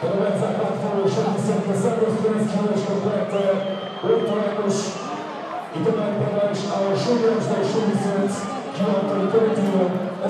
Prowadza Platformę 60 Santos, który składasz kompletę Ultrajanusz i to jak podajesz, ale Szuliarz, Szuliarz, Autorytetu,